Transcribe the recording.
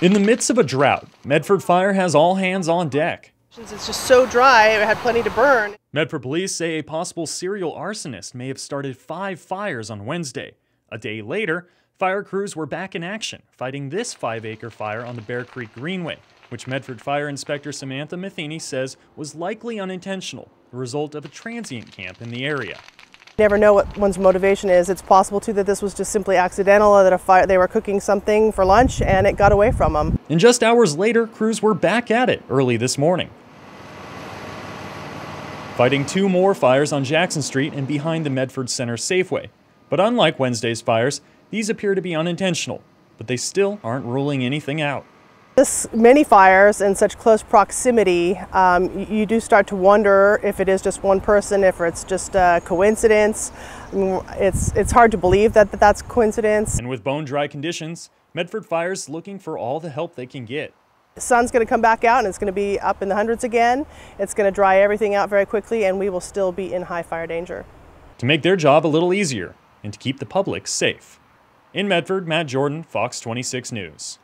In the midst of a drought, Medford Fire has all hands on deck. Since it's just so dry, it had plenty to burn. Medford police say a possible serial arsonist may have started five fires on Wednesday. A day later, fire crews were back in action, fighting this five acre fire on the Bear Creek Greenway, which Medford Fire Inspector Samantha Matheny says was likely unintentional, the result of a transient camp in the area never know what one's motivation is. It's possible too that this was just simply accidental, or that a fire, they were cooking something for lunch and it got away from them. And just hours later, crews were back at it early this morning. Fighting two more fires on Jackson Street and behind the Medford Center Safeway. But unlike Wednesday's fires, these appear to be unintentional, but they still aren't ruling anything out. This many fires in such close proximity, um, you, do start to wonder if it is just one person, if it's just a coincidence. I mean, it's, it's hard to believe that, that that's coincidence. And with bone dry conditions, Medford Fire's looking for all the help they can get. The sun's going to come back out and it's going to be up in the hundreds again. It's going to dry everything out very quickly and we will still be in high fire danger. To make their job a little easier and to keep the public safe. In Medford, Matt Jordan, Fox 26 News.